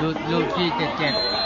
ルルキーテテン。